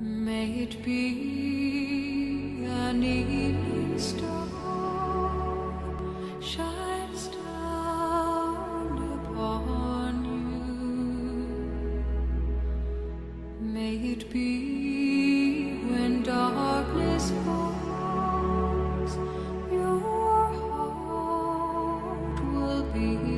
May it be an star shines down upon you. May it be when darkness falls, your heart will be.